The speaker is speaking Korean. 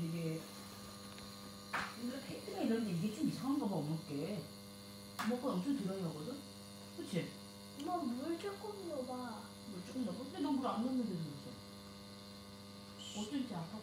되게 우리가 팩트나 이런 게 이게 좀 이상한가 봐 먹게 먹고 엄청 들어야 하거든? 그치? 엄마 물 조금 넣어봐 물 조금 넣어? 근데 넌물안 넣는데도 그래 어쩐지 아까